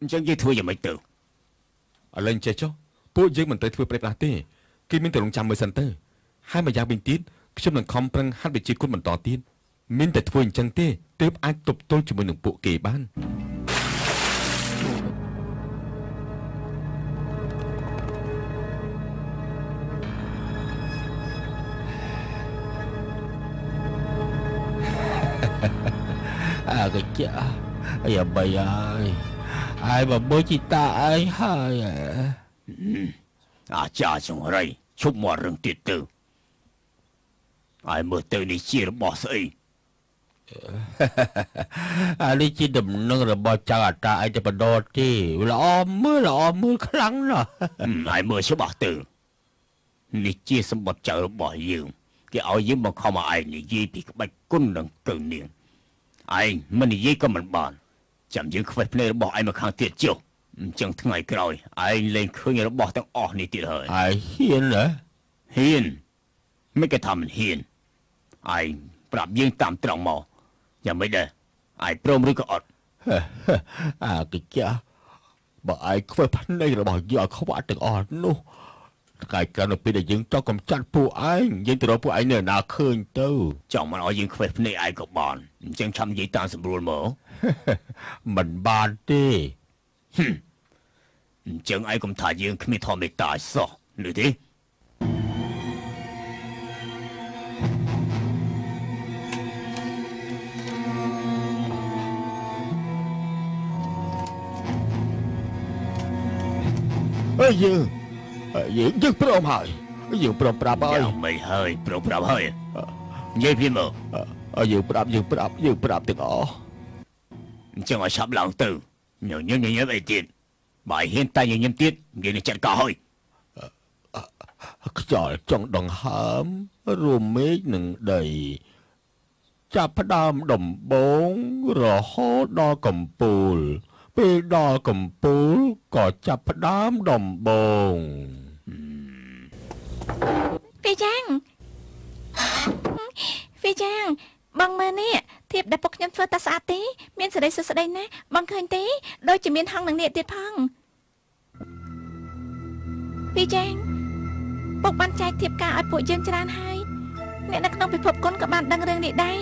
អញ្ចឹងយើងធ្វើយ៉ាងម៉េចទៅឥឡូវចេះចុះពួកយើងមិនត្រូវធ្វើប្រេះផ្លាស់ទេគេមានតែរងចាំមើលសិនទៅហើយម្យ៉ាងវិញទៀតខ្ញុំនឹងខំប្រឹងហាត់វិជាគុណបន្តទៀតមានតែធ្វើអញ្ចឹងទេទើបអាចទប់ទល់ជាមួយនឹងពួកគេបានអាកចាអាយ៉ាបីហើយ ហើយបើមើលជីតាឯងហើយអាចារ្យចង្រៃឈប់មករឿងទៀតទៅហើយមើលទៅនេះជារបស់ស្អីអានេះជាដំណឹងរបស់ចៅអាតាឯងតែបដរទេល្អមើលល្អមើលខ្លាំងណាស់ហឹមហើយមើលច្បាស់ទៅនេះជាសម្បត្តិចៅរបស់យើងគេឲ្យយើងមកខំមកឯងនិយាយពីក្បាច់គុណនឹងកៅនាងឯងមិននិយាយក៏មិនបាន ចាំយើងខ្វេះភ្នែករបស់ឯងមកខាងទៀតចុះអញ្ចឹងថ្ងៃក្រោយឯងលែងឃើញរបស់ទាំងអស់នេះទៀតហើយហើយហ៊ានហ៎ហ៊ានមិនគេថាមិនហ៊ានឯងប្រាប់យើងតាមត្រង់មកយ៉ាងម៉េចដែរឯងព្រមឬក៏អត់អាកចាបើឯងខ្វះភ្នែករបស់យើងឲ្យខ្វាក់ទាំងអស់នោះ ថ្ងៃក្រោយនៅពេលដែលយើងចង់កំចាត់ពួកឯងយើងទៅរកពួកឯងនៅណាឃើញទៅចង់មិនឲ្យយើងខ្វេះភ្នែកឯងក៏បានអញ្ចឹងឆាំនិយាយតាមស្រួលមកមិនបានទេអញ្ចឹងឯងកុំថាយើងគ្មានធម៌មេត្តាសោះឬទេអើយ យើងអើយយើងយើងព្រមហើយយើងព្រមប្រាប់ហើយយ៉ាងមិនហើយប្រុសប្រាប់ហើយនិយាយពីមកអើយយើងប្រាប់យើងប្រាប់យើងប្រាប់ទាំងអស់អញ្ចឹងឲ្យឆាប់ឡើងទៅញញឹមញញឹមអីទៀតបើឲ្យហ៊ានតែញញឹមទៀតយើងនឹងចាត់ការហើយខ្យល់ចង់ដង្ហើមរួមមេឃនឹងដីចាប់ផ្ដើមដំបងរហូតដល់កំពូល ពេលដល់កំពូលក៏ចាប់ផ្ដើមដំបង វាយ៉ាងវាយ៉ាងបងមើលនេះធៀបដែលពុកខ្ញុំធ្វើតែស្អាតទេមានសេរីសុខស្ដីណាស់បងឃើញទេដូចជាមានហង្សនឹងនេះទៀតផងវាយ៉ាងពុកបានចែកធៀបការឲ្យពួកយើងច្រើនហើយអ្នកនៅក្នុងពិភពគុណក៏បានដឹងរឿងនេះដែរ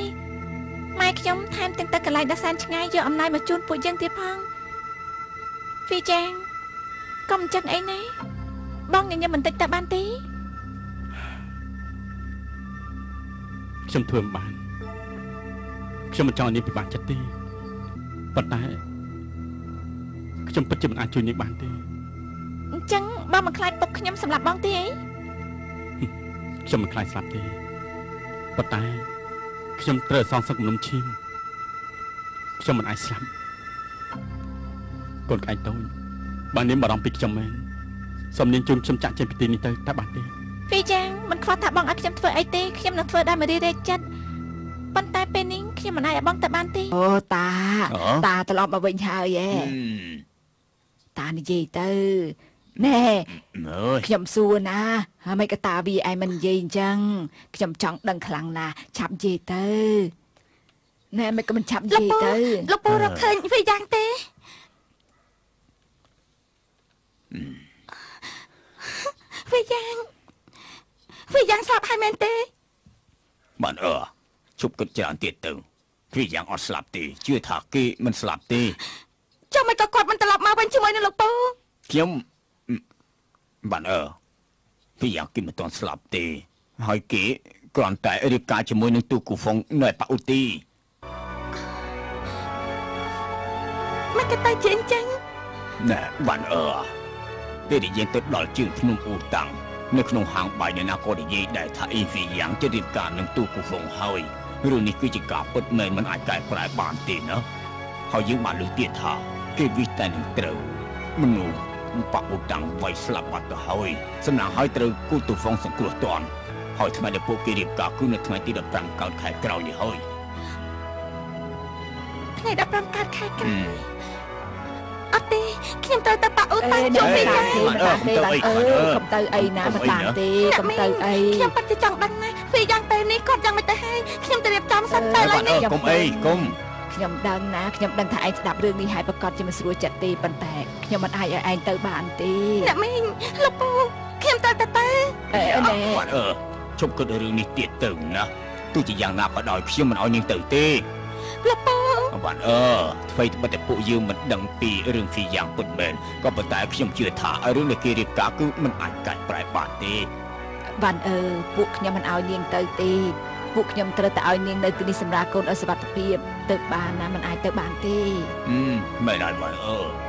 ម៉ែខ្ញុំថែមទាំងទៅកន្លែងដ៏សែនឆ្ងាយយកអំណោយមកជូនពួកយើងទៀតផងវាយ៉ាងកុំអញ្ចឹងអីណាបងញញឹមបន្តិចទៅបានទេ ខ្ញុំធ្វើមិនបានខ្ញុំមិនចង់ឲ្យនាងពិបាកចិត្តទេប៉ុន្តែខ្ញុំពិតជាមិនអាចជួយនាងបានទេអញ្ចឹងបងមិនខ្លាចពុកខ្ញុំសម្រាប់បងទេអីខ្ញុំមិនខ្លាចស្លាប់ទេប៉ុន្តែខ្ញុំត្រូវសងសឹកមនុំឈាមខ្ញុំមិនអាចស្លាប់កូនក្អែកតូចបើនាងបារម្ភពីខ្ញុំមែនសូមនាងជួយខ្ញុំចាក់ចេញពីទីនេះទៅតើបានទេ វីយ៉ាងមិនខ្វះថាបងឲ្យខ្ញុំធ្វើអីទេខ្ញុំនឹងធ្វើដោយមរីរែកចិត្តប៉ុន្តែពេលនេះខ្ញុំមិនអាចឲ្យបងទៅបានទេអូតាអូតាត្រឡប់មកវិញហើយឯហឹងមតានិយាយទៅណែអើយខ្ញុំសួរណាហើយមិនក៏តាវាឯងមិននិយាយអញ្ចឹងខ្ញុំចង់ដឹងខ្លាំងណាស់ឆាប់និយាយទៅណែមិនក៏មិនឆាប់និយាយទៅលោកពូរកឃើញវីយ៉ាងទេវីយ៉ាង វីយ៉ាងស្លាប់ហើយមែនទេបានអើជប់គិតច្រើនទៀតទៅវាយ៉ាងអត់ស្លាប់ទេជឿថាគេមិនស្លាប់ទេចុះមិនក៏គាត់មិនត្រឡប់មកវិញជាមួយនឹងលោកពូខ្ញុំអឺបានអើវាយ៉ាងគេមិនទាន់ស្លាប់ទេ ហើយគេគ្រាន់តែរៀបការជាមួយនឹងទូគូហ្វុងនៅឯប៉ាអ៊ូទីមិនក៏ទៅជាអញ្ចឹងណែបានអើពេលដែលយើងទៅដល់ជើងភ្នំអ៊ូតាំង នៅក្នុងហាងបាយអ្នកណាក៏និយាយដែរថាអ៊ីវីយ៉ាងจะរៀបការនឹងទូគូហ្វុងហើយរឿងនេះគឺជាការពិតមែនមិនអាចកែប្រែបានទេណាហើយយើងបានលើកទៀតថាគេវិសតែនឹងត្រូវមនុស្សប៉ាអ៊ូតាំងវាយស្លាប់បាត់ទៅហើយសំណាងហើយត្រូវគូទូហ្វុងសង្គ្រោះតន់ហើយថ្ងៃដែលពួកគេរៀបការគឺនៅថ្ងៃទី15កើតខែក្រោយនេះហើយថ្ងៃ15កើតខែក្រោអឺយ អត់ទេខ្ញុំត្រូវទៅប៉ាអ៊ូអេតាំងអ្នកជុំមិនវីតាយ៉ានទេមិនតានទេបានអើកុំទៅអីណាមិនតានទេកុំទៅអីខ្ញុំពិតជាចង់ដឹងណាវីយ៉ាងពេលនេះគាត់យ៉ាងមិនទៅហើយខ្ញុំទៅរៀបចំសិនទៅអើឡើបាយននេះអើកុំអីកុំខ្ញុំដឹងណាខ្ញុំដឹងថាឯងស្ដាប់រឿងនេះហើយប្រកាសជាមិនស្រួលចិត្តទេប៉ុន្តែខ្ញុំមិនអាចឲ្យឯងទៅបានទេអ្នកមីងលោកពូខ្ញុំត្រូវទៅទៅអេណែវ៉ាន់អឺជប់គិតរឿងនេះទៀតទៅណាទោះជាយ៉ាងណាក៏ដោយខ្ញុំមិនឲ្យនាងទៅទេលោកពូ វ៉ាន់អឺអ្វីត្បិតតែពួកយើងមិនដឹងពីរឿងពីយ៉ាងពិតមែនក៏ប៉ុន្តែខ្ញុំជឿថារឿងដែលគេរៀបការគឺមិនអាចកាច់ប្រែបានទេវ៉ាន់អើពួកខ្ញុំមិនឲ្យនាងទៅទេពួកខ្ញុំត្រូវតែឲ្យនាងនៅទីនេះសម្រាប់កូនឲ្យសុវត្ថិភាពទៅបានណាមិនអាចទៅបានទេហឹមមែនហើយវ៉ាន់អឺ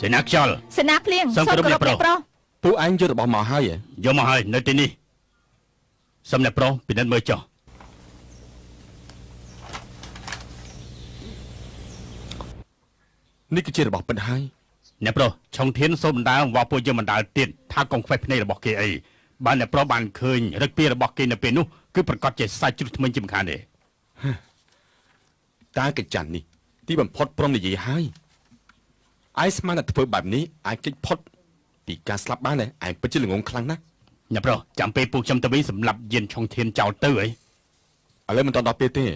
សេនាខ្យល់សេនាភ្លៀងសូមគោរពអ្នកប្រុសប្រុសពួកឯងយករបស់មកហើយហ៎យកមកហើយនៅទីនេះសំណាក់ប្រុសពិនិត្យមើលចុះនេះគឺជារបស់ពិតហើយអ្នកប្រុសឆុងធានសូមបណ្ដាវពួកយើងបណ្ដាលទៀតថាកុំខ្វេះភ្នែករបស់គេអីបានអ្នកប្រុសបានឃើញរឹកពីរបស់គេនៅពេលនោះគឺប្រកាសជាសាច់ជ្រុះថ្មិញជាមិនខានទេតាកិច្ចច័ន្ទនេះទីបំផុតព្រមនិយាយហើយ ឯងស្មានតែធ្វើបែបនេះឯងកិច្ចផុតពីការស្លាប់បានឯងឯងពិតជាល្ងងខ្លាំងណាស់អ្នកប្រុសចាំពេលពួកខ្ញុំទៅវិញសម្រាប់យានឆុងធានចោលទៅអីឥឡូវមិនតន់ដល់ពេលទេ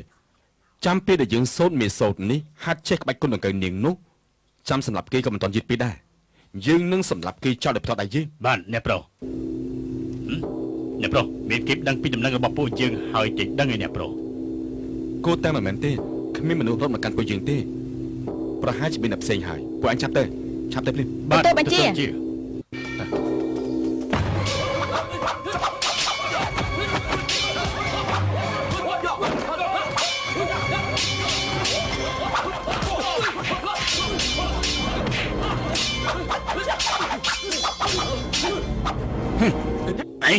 ចាំពេលដែលយើងសូត្រមេសូត្រនេះហាត់ចេះក្បាច់គុណដង្កូវនាងនោះចាំសម្រាប់គេក៏មិនតន់យឺតពេលដែរយើងនឹងសម្រាប់គេចោលដោយផ្ទាល់ដៃយើងបាទអ្នកប្រុសហឹមអ្នកប្រុសមានគេដឹងពីដំណឹងរបស់ពួកយើងហើយចេះដឹងឯអ្នកប្រុសគោតែមិនមែនទេគ្មានមនុស្សរត់មកកាន់ពួកយើងទេ ប្រហែលជាមានអ្នកផ្សេងហើយពួកអញចាប់ទៅឆាប់ទៅភ្លាមបាទទៅបញ្ជាទទួលអី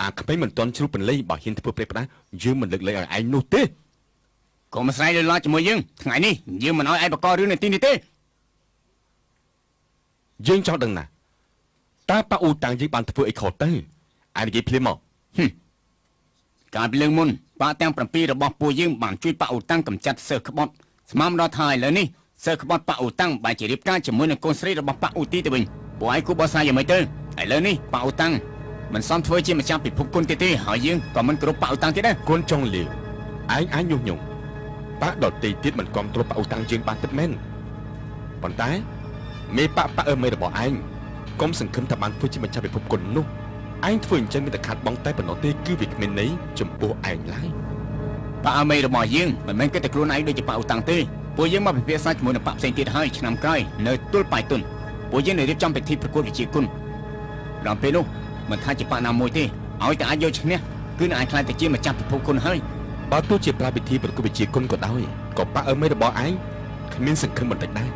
អាក្មេងមិនតន់ជ្រុះពន្លៃបើហ៊ានធ្វើព្រេះផ្ដាស់យើងមិនលើកលែងឲ្យឯងនោះទេ កុំស្រ័យលលាជាមួយយើងថ្ងៃនេះយើងមិនឲ្យឯងបកករឿងនៅទីនេះទេយើងចង់ដឹងណាស់តើប៉ាអ៊ូតាំងយើងបានធ្វើអីខុសទៅឯងនិយាយភ្លាមមកកាលពីលើកមុនបាក់ទាំង7របស់ពួកយើងបានជួយប៉ាអ៊ូតាំងកម្ចាត់សិស្សក្បត់ស្មាំដល់ថាឥឡូវនេះសិស្សក្បត់ប៉ាអ៊ូតាំងបែរជារៀបការជាមួយនឹងកូនស្រីរបស់ប៉ាអ៊ូទីទៅវិញពួកឯងគូបោះស្រាយយ៉ាងម៉េចទៅឥឡូវនេះប៉ាអ៊ូតាំងមិនសមធ្វើជាម្ចាស់ពិភពគុណទៀតទេហើយយើងក៏មិនគោរពប៉ាអ៊ូតាំងទៀតដែរកូនចង់លាវឯងអាចញុះញង់ ប៉ាដតេទៀតមិនគ្រប់គ្រងប៉ាអ៊ូតាំងយើងបានពិតមែនប៉ុន្តែមេប៉ាប៉ាអឺមេរបស់ឯងកុំសង្ឃឹមថាបានធ្វើជាម្ចាស់ពិភពគុណនោះឯងធ្វើអញ្ចឹងមានតែខាត់បងតែប៉ុណ្ណោះទេគឺវាគ្មានន័យចំពោះឯងឡើយប៉ាអមេរបស់យើងមិនមែនគិតតែខ្លួនឯងដូចជាប៉ាអ៊ូតាំងទេពួកយើងមកពិភាក្សាជាមួយនឹងប៉ាផ្សេងទៀតហើយឆ្នាំក្រោយនៅទល់ប៉ៃទុនពួកយើងនឹងរៀបចំពិធីប្រកួតវិជាគុណដល់ពេលនោះមិនថាជាប៉ាណាមួយទេឲ្យតែអាចយកឈ្នះគឺនឹងអាចខ្លាចទៅជាម្ចាស់ពិភពគុណហើយ បើទោះជាប្រាពិធីប្រគល់វិជាគុណក៏ដោយក៏ប៉ាអឺមេរបស់ឯងគ្មានសង្ឃឹមបន្តិចដែរ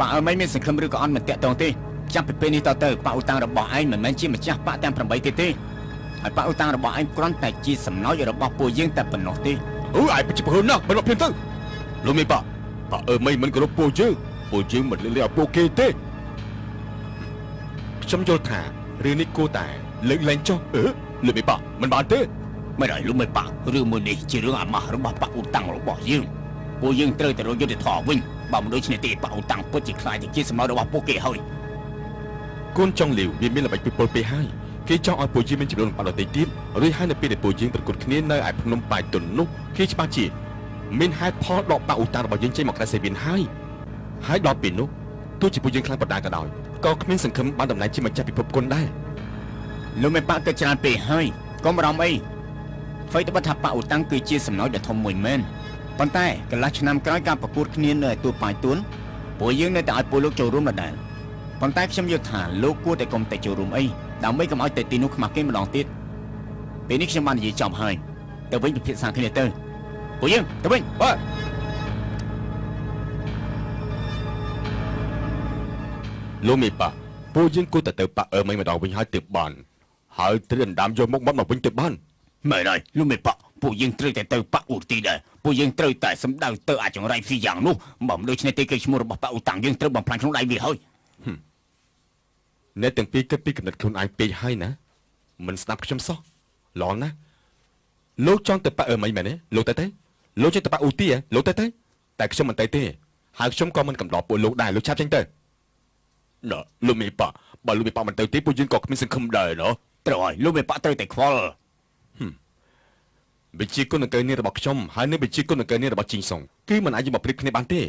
ប៉ាអើមិនមានសង្ឃឹមឬក៏អន់មិនតាក់ទងទេចាប់ពីពេលនេះតទៅប៉ាអ៊ូតាំងរបស់ឯងមិនមែនជាម្ចាស់ប៉ាទាំង8ទៀតទេហើយប៉ាអ៊ូតាំងរបស់ឯងគ្រាន់តែជាសំណោចរបស់ពួកយើងតែប៉ុណ្ណោះទេអូឯងពិតជាប្រហើនណាស់មិនមកភ្លាមទៅលោកមេប៉ាប៉ាអឺមេមិនគោរពពួកយើងពួកយើងមិនលើកលែងឲ្យពួកគេទេខ្ញុំយល់ថារឿងនេះគួរតែលើកលែងចុះអឺលោកមេប៉ាមិនបានទេ មិនឲ្យលុំមិនប៉ារឿងមួយនេះជារឿងអាម៉ាស់របស់ប៉ាអ៊ូតាំងរបស់យើងពួកយើងត្រូវតែរកយុទ្ធធម៌វិញបើមិនដូច្នេះទេប៉ាអ៊ូតាំងពិតជាខ្លាចទៅជាសំណោចរបស់ពួកគេហើយកូនចុងលាវវាមានល្បិចពីពលពេកហើយគេចង់ឲ្យពួកយើងមានចំនួនបាត់ដទៃទៀតរួចហើយនៅពេលដែលពួកយើងប្រកួតគ្នានៅឯភ្នំប៉ាយទុននោះគេច្បាស់ជាមានហេតុផលដកបាក់ឧតារបស់យើងចេញមកក្រៅសេបៀនហើយហើយដល់ពេលនោះទោះជាពួកយើងខ្លាំងប៉ុណ្ណាក៏ដោយក៏គ្មានសង្ឃឹមបានតំណែងជាម្ចាស់ពិភពគុណដែរលុំមិនប៉ាគិតច្រើនពេកហើយកុំបារម្ភអី អ្វីត្បិតថាប៉ាអ៊ូតាំងគឺជាសំណោចដ៏ធំមួយមែនប៉ុន្តែកន្លះឆ្នាំក្រោយការប្រកួតគ្នានៅឯទួលប៉ាយទួនពួកយើងនៅតែឲ្យពលលោកចូលរួមដដែលប៉ុន្តែខ្ញុំយល់ថាលោកគួរតែកុំតែចូលរួមអីដើម្បីកុំឲ្យតែទីនោះខ្មាស់គេម្ដងទៀតពេលនេះខ្ញុំបាននិយាយចំហើយទៅវិញពិភាក្សាគ្នាទៅពួកយើងទៅវិញបាទលោកមេប៉ាពួកយើងគួរតែទៅប៉ាអឺមិនម្ដងវិញហើយទើបបានហើយត្រូវដណ្ដើមយកមុខមាត់មកវិញទើបបាន មែនហើយលោកមេប៉ាពួកយើងត្រូវតែទៅប៉ាអ៊ូទីដែរពួកយើងត្រូវតែសម្ដៅទៅអាចង្រៃហ្វីយ៉ាងនោះបើមិនដូច្នេះទេគេឈ្មោះរបស់ប៉ាអ៊ូតាំងយើងត្រូវបំផ្លាញក្នុងដៃវាហើយអ្នកទាំងពីរគិតពីកំណត់ខ្លួនឯងពេកហើយណាមិនស្ដាប់ខ្ញុំសោះល្អណាស់លោកចង់ទៅប៉ាអឺមិនមែនទេលោកទៅទៅលោកចង់ទៅប៉ាអ៊ូទីហ៎លោកទៅទៅតែខ្ញុំមិនទៅទេហើយខ្ញុំក៏មិនកំដរពួកលោកដែរលោកឆាប់ចេញទៅណ៎លោកមេប៉ាបើលោកមេប៉ាមិនទៅទេពួកយើងក៏គ្មានសង្ឃឹមដែរណ៎ត្រូវហើយលោកមេប៉ាត្រូវតែខ្វល់ វិជាគុណអង្គនេះរបស់ខ្ញុំហើយនឹងវិជាគុណអង្គនេះរបស់ជីងសុងគឺមិនអាចយកមកប្រៀបគ្នាបានទេ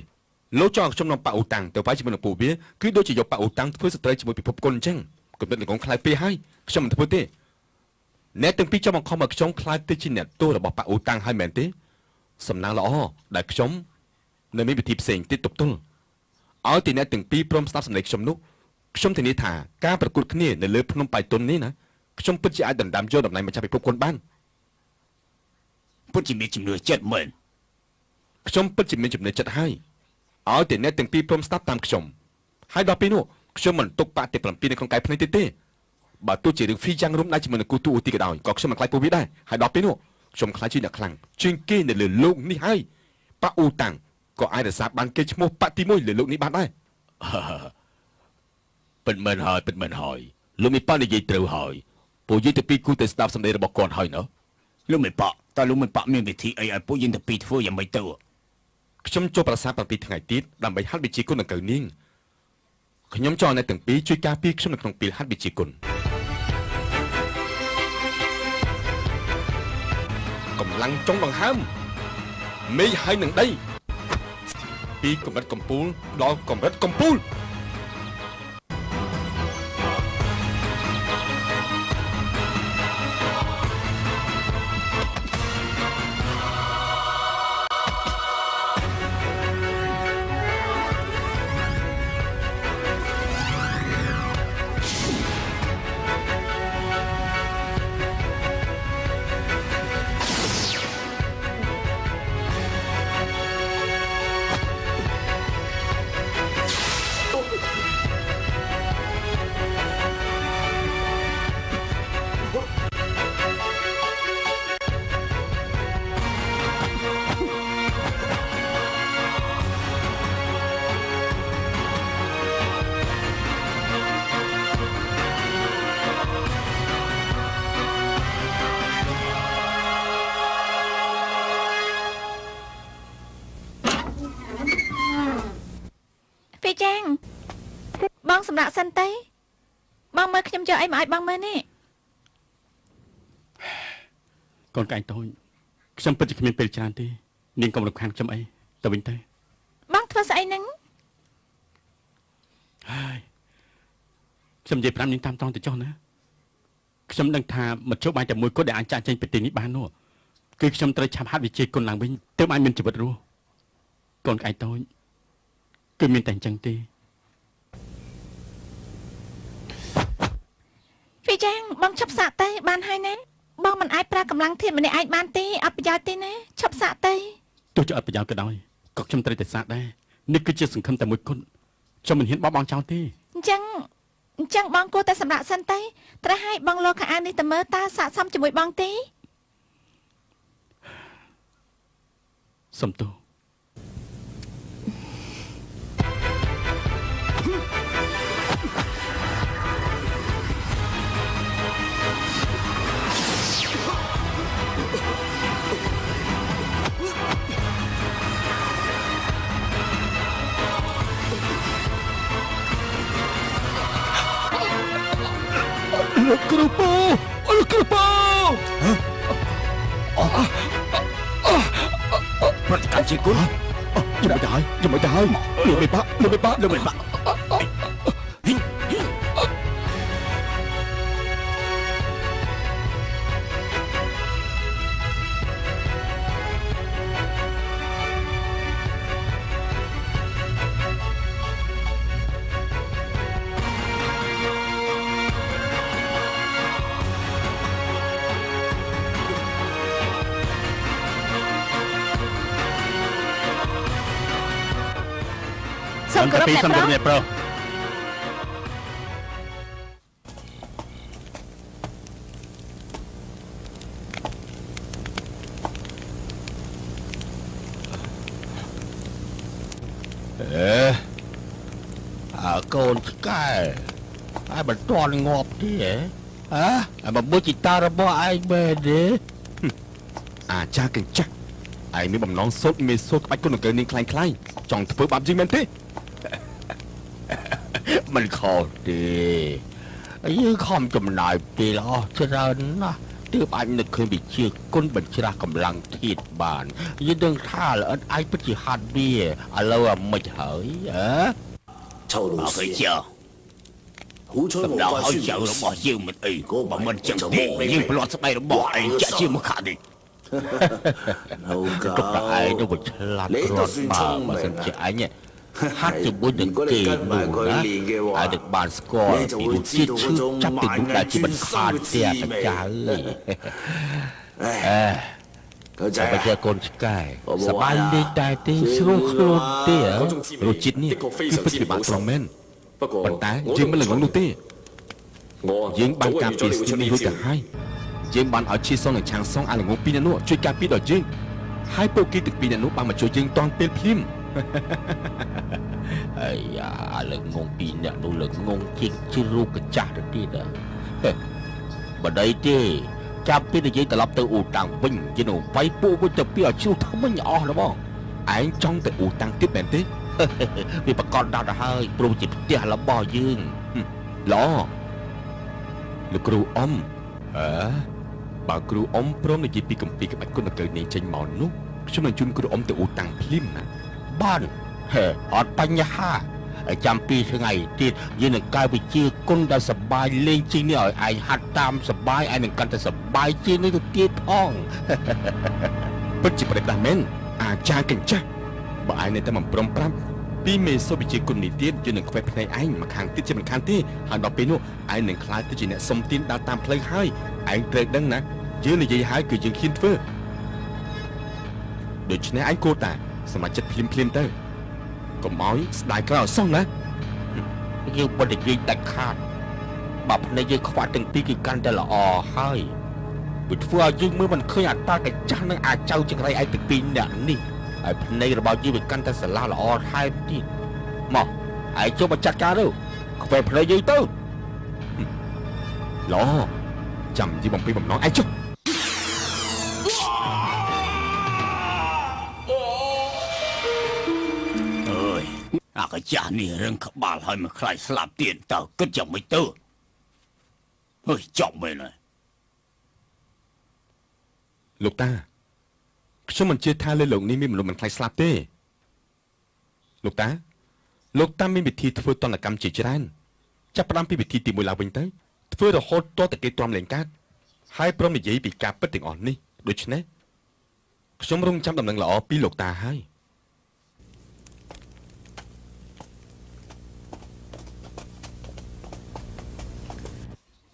លោកចង់ឲ្យខ្ញុំនាំប៉ាអូតាំងទៅវាយជាមួយនឹងពួកវាគឺដូចជាយកប៉ាអូតាំងធ្វើសត្រូវជាមួយពិភពគុណអញ្ចឹងគំនិតនឹងកងខ្លាយពេកហើយខ្ញុំមិនធ្វើទេអ្នកទាំងពីរចង់បង្ខំឲ្យខ្ញុំខ្លាយទៅជាអ្នកទោសរបស់ប៉ាអូតាំងហើយមែនទេសំណាងល្អដែលខ្ញុំនៅមានវិធីផ្សេងទៀតទប់ទល់ឲ្យទីអ្នកទាំងពីរព្រមស្ដាប់សម្លេងខ្ញុំនោះខ្ញុំធានាថាការប្រកួតគ្នានៅលើភ្នំបៃតុននេះណាខ្ញុំពិតជាអាចដណ្ដើមយកតំណែងម្ចាស់ពិភពគុណបាន ពិតជាមានជំនឿចិត្តមែនខ្ញុំពិតជាមានជំនឿចិត្តហើយឲ្យតែអ្នកទាំងពីរព្រមស្ដាប់តាមខ្ញុំហើយដល់ពេលនោះខ្ញុំមិនទុកបាក់ទី7នៅក្នុងកាយភ្នែកទៀតទេបើទោះជារឿងហ្វីយ៉ាងរំដាច់ជាមួយនឹងគូទូអូទីក៏ដោយក៏ខ្ញុំមិនខ្លាចពួកវាដែរហើយដល់ពេលនោះខ្ញុំខ្លាចជាអ្នកខ្លាំងជាងគេនៅលើលោកនេះហើយប៉ាអ៊ូតាំងក៏អាចរសាបានគេឈ្មោះប៉ាទី1លើលោកនេះបានដែរពិតមែនហើយពិតមែនហើយលោកមីប៉ានិយាយត្រូវហើយពួកយើងទៅពីគូទៅស្ដាប់សម្ដីរបស់គាត់ហើយណោះលោកមីប៉ា តើលោកមេប៉ាមានវិធីអីឲ្យពួកយើងទៅពីរធ្វើយ៉ាងម៉េចទៅខ្ញុំចូលប្រាសាទ7ថ្ងៃទៀតដើម្បីហាត់វិជាគុណនៅកៅនាងខ្ញុំចង់ឲ្យអ្នកទាំងពីរជួយការពារខ្ញុំនៅក្នុងពេលហាត់វិជាគុណកម្លាំងចុងដង្ហើមមេឃហើយនឹងដីពីកម្រិតកំពូលដល់កម្រិតកំពូល សម្រាប់សិនទៅបងមើលខ្ញុំយកអីមកឲ្យបងមើលនេះកូនកាយតូចខ្ញុំពិតជាគ្មានពេលច្រើនទេនាងកុំរំខានខ្ញុំអីទៅវិញទៅបងធ្វើស្អីហ្នឹងហើយខ្ញុំនិយាយប្រាប់នាងតាមត្រង់ទៅចុះណាខ្ញុំដឹងថាមធ្យោបាយតែមួយគត់ដែលអាចចាក់ចេញពីទីនេះបាននោះគឺខ្ញុំត្រូវឆាប់ហាត់វិជាគុណឡើងវិញទើបអាចមានជីវិតរស់កូនកាយតូចគឺមានតែអញ្ចឹងទេ ពីចាងបងឈប់សាកទៅបានហើយណាបងមិនអាចប្រើកម្លាំងធាតុម្នាក់ឯងបានទេអត់ប្រយោជន៍ទេណាឈប់សាកទៅទោះជាអត់ប្រយោជន៍ក៏ដោយក៏ខ្ញុំត្រូវតែសាកដែរនេះគឺជាសង្ឃឹមតែមួយគត់ខ្ញុំមិនហ៊ានបោះបង់ចោលទេអញ្ចឹងអញ្ចឹងបងគួរតែសម្រាប់សិនទៅត្រូវឲ្យបងលោកខាងអាននេះទៅមើលតើស័កសមជាមួយបងទេសុំទោស លោកគ្រូពូលោកគ្រូពូប្រតិកម្មជាគុណយ៉ាងមិន គោរពអ្នកសូមប្គោរុរសពអ្នកប្រុសអេអាកូនស្កែហើយមិនទាន់ងាប់ទេហ៎ហ៎អាមកមើលជីតារបស់ឯងមែនទេអាចារ្យកញ្ចាស់ឯងមានបំណងសូត្រមេសូត្រក្បាច់គុណដង្កើនាងខ្លាំងខ្លាំងចង់ធ្វើបាបយើងមែនទេ មិនខុសទេយើងខំចំណាយពេលអស់ច្រើនណាស់ទើបអាចនឹកឃើញវិជាគុណបញ្ច្រាស់កម្លាំងធៀបបានយើងដឹងថាល្អិតអាចពិតជាហាត់វាឥឡូវអាមិនហើយអើចូលមកគេជាហ៊ូចូលមកហើយចៅរបស់យើងមិនអីក៏បើមិនចឹងទេយើងផ្លាត់ស្បែករបស់ឯងចាក់ជាមួយខានេះអូកាឯងទៅឆ្លាតគ្រាន់បើមិនជាអញ ហាត់ជាមួយនឹងគេនោះណាហើយនឹងបានស្គាល់ពីរសជាតិឈ្ងុយចាប់ពីមុខដែលជាមិនខានទៀតអាចារ្យអើយអេក៏ចាបជាកូនឆ្កែសบายលេងតែទេស្រួលខ្លួនទេរសជាតិនេះគឺពិតពិបាកត្រង់មែនប៉ុន្តែយើងមិនល្ងងនោះទេយើងបានការពារស្ទីនេះរួចទៅហើយយើងបានឲ្យឈីសុងនិងឆាងសុងអាល្ងងពីអ្នកនោះជួយការពារដល់យើងហើយពួកគេទឹកពីអ្នកនោះបានមកជួយយើងតាំងពេលភ្លាមៗ អាយ៉ាលើងងពីរអ្នកនោះលើងងជាងជ្រូកកញ្ចាស់ទៅទៀតហ៎ហេបដៃទេចាប់ពីនិយាយត្រឡប់ទៅអ៊ូតាំងវិញជានឹងវាយពួកវិញទៅពីឲ្យជ្រុះថ្មិញអស់ណាបងឯងចង់ទៅអ៊ូតាំងទៀតមែនទេវាប្រកាសដល់ទៅហើយព្រោះជាផ្ទះរបស់យើងល្អលោកគ្រូអ៊ំអើបើគ្រូអ៊ំព្រមនិយាយពីកម្ពីក្បាច់គុណដង្កើនាងចេញមកនោះខ្ញុំនឹងជូនគ្រូអ៊ំទៅអ៊ូតាំងភ្លាមណា បានហេអត់បញ្ហាហើយចាំពីថ្ងៃទៀតយើងនឹងកែវិជាគុណដល់សប្បាយលេងជាងនេះឲ្យឯងហាត់តាមសប្បាយឯងនឹងកាន់តែសប្បាយជាងនេះទៅទៀតផងពិតជាប្រេះដាស់មែនអាចារ្យកញ្ចាស់បើឯងនៅតែមិនព្រមប្រាប់ពីមេសូវិជាគុណនេះទៀតយើងនឹងខ្វែភ្នែកឯងមកខាងទៀតជាមិនខានទេហើយដល់ពេលនោះឯងនឹងខ្លាចទៅជាអ្នកសុំទានដើរតាមផ្លូវហើយឯងត្រូវដឹងណាយើងនិយាយហើយគឺយើងហ៊ានធ្វើដូច្នេះឯងគួរតែ សម្រេចចិត្តភ្លាមភ្លាមៗទៅកុំឲ្យស្ដាយក្រោយអសោះណាយើងបដិយាយដាច់ខាតបើភ្នែកយើងខ្វាត់ទាំងពីរគឺកាន់តែល្អហើយវាធ្វើឲ្យយើងមើលមិនឃើញអត្តកញ្ចាស់នឹងអាចៅចង្រៃឯងទាំងពីរអ្នកនេះហើយភ្នែករបស់យើងវាកាន់តែស្រឡះល្អថែមទៀតមកឯងចូលមកចាត់ការទៅខ្វែភ្នែកយើងទៅល្អចាំយីបំពីបំណងឯងចុះ អាកចាស់នេះរឹងក្បាលហើយមិនខ្លាចស្លាប់ទៀតតើគិតយ៉ាងម៉េចទៅអើយចប់មែនហើយលោកតាខ្ញុំមិនជឿថាលើលោកនេះមានមនុស្សមិនខ្លាចស្លាប់ទេលោកតាលោកតាមានវិធីធ្វើតនកម្មជាច្រើនចាប់ផ្ដើមពីវិធីទី1ឡើងវិញទៅធ្វើរហូតតតែគេទ្រាំលែងកាត់ហើយព្រមនិយាយពីការពិតទាំងអស់នេះដូច្នេះខ្ញុំរងចាំដំណឹងល្អពីលោកតាហើយ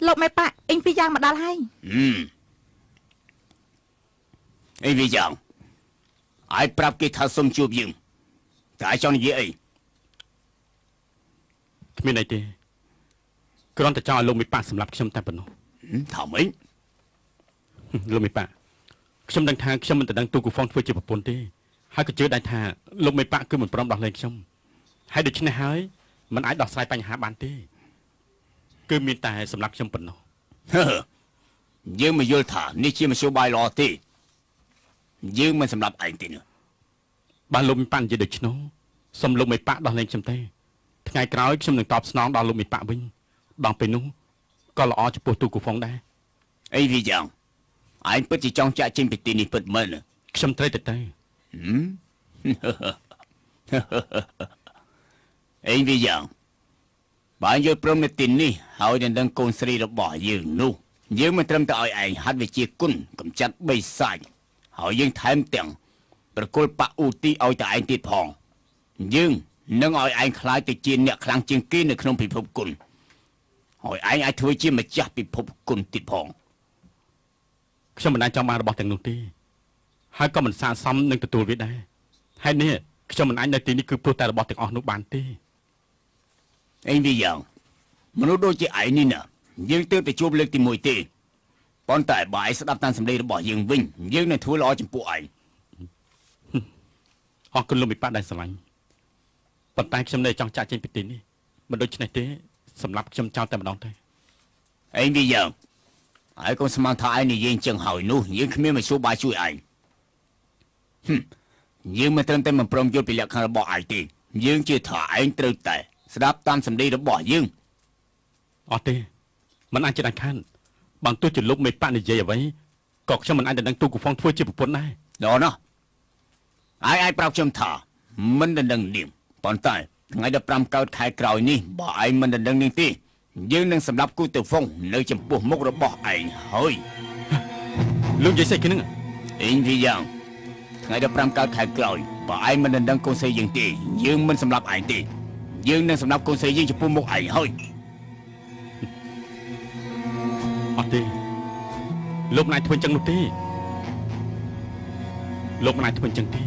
លោកម៉ែប៉ាអ៊ីងពីរយ៉ាងមកដល់ហើយហឹមអីវាយ៉ាងអាយប្រាប់គេថាសុំជួបយើងតែអាយចង់និយាយអីគ្មានអីទេគ្រាន់តែចង់ឲ្យលោកមេប៉ាសម្រាប់ខ្ញុំតែប៉ុណ្ណោះហឹមថាម៉េចលោកមេប៉ាខ្ញុំដឹងថាខ្ញុំមិនទៅដឹងទូកូហ្វុងធ្វើជាប្រពន្ធទេហើយក៏ជឿដែរថាលោកមេប៉ាគឺមិនព្រមដោះលែងខ្ញុំហើយដូច្នេះហើយมันអាចដោះស្រាយបញ្ហាបានទេ គឺមានតែសម្រាប់ខ្ញុំប៉ុណ្ណោះហឺយើងមិនយល់ថានេះជាមធ្យោបាយល្អទេយើងមិនសម្រាប់ឯងទេណាបើលោកមេប៉ានិយាយដូច្នោះសូមលោកមេប៉ាដោះលែងខ្ញុំទេថ្ងៃក្រោយខ្ញុំនឹងតបស្នងដល់លោកមេប៉ាវិញដល់ពេលនោះក៏ល្អចំពោះទូកូហ្វុងដែរអីវាយ៉ាងឯងពិតជាចង់ចាក់ចេញពីទីនេះពិតមែនណាខ្ញុំត្រូវទៅទៅហឹមអីវាយ៉ាង បើយកព្រមនៅទីនេះហើយនឹងដឹងកូនស្រីរបស់យើងនោះយើងមិនត្រឹមតែឲ្យឯងហាត់វិជាគុណកំចាត់បីសាច់ហើយយើងថែមទាំងប្រគល់បាក់អ៊ូទីឲ្យតែឯងទៀតផងយើងនឹងឲ្យឯងខ្លាចទៅជាអ្នកខ្លាំងជាងគេនៅក្នុងពិភពគុណហើយឯងអាចធ្វើជាម្ចាស់ពិភពគុណទៀតផងខ្ញុំមិនអាចចង់បានរបស់ទាំងនោះទេហើយក៏មិនស័ក្តិសមនឹងទទួលវាដែរហើយនេះខ្ញុំមិនអាចនៅទីនេះគឺព្រោះតែរបស់ទាំងអស់នោះបានទេ អីវាយ៉ាងមនុស្សដូចជាឯងនេះណាយើងទើបតែជួបលើកទី1ទេប៉ុន្តែបើឯងស្ដាប់តាមសម្ដីរបស់យើងវិញយើងនឹងធ្វើល្អចំពោះឯងអរគុណលោកមេប៉ាដែលស្រឡាញ់ប៉ុន្តែខ្ញុំនៅចង់ចាក់ចេញពីទីនេះមិនដូច្នេះទេសម្រាប់ខ្ញុំចោលតែម្ដងទៅអីវាយ៉ាងឯងកុំស្មានថាឯងនិយាយអញ្ចឹងហើយនោះយើងគ្មានមធ្យោបាយជួយឯងយើងមិនត្រឹមតែមិនព្រមយល់ពីលក្ខខណ្ឌរបស់ឯងទេយើងជឿថាឯងត្រូវតែ ស្ដាប់តាមសម្ដីរបស់យើងអត់ទេมันអាចជាដាច់ខាតបើទោះជាលោកមេបកនិយាយអ្វីក៏ខ្ញុំមិនអាចដណ្ដឹងទូកូហ្វុងធ្វើជាប្រពន្ធដែរដល់ណោះឯងអាចប្រាប់ខ្ញុំថាមិនដណ្ដឹងនាងប៉ុន្តែថ្ងៃ15កើតខែក្រោយនេះបើឯងមិនដណ្ដឹងនាងទេយើងនឹងសម្រាប់គូទៅហ្វុងនៅចំពោះមុខរបស់ឯងហើយលោកនិយាយស្អីគេហ្នឹងអេងវីយ៉ាងថ្ងៃ15កើតខែក្រោយបើឯងមិនដណ្ដឹងកូនស្រីយើងទេយើងមិនសម្រាប់ឯងទេ យើងនឹងសម្រាប់កូនស្រីយើងចំពោះមុខឯងហើយអត់ទេលោកមិនអាចធ្វើអញ្ចឹងនោះទេលោកមិនអាចធ្វើអញ្ចឹងទេ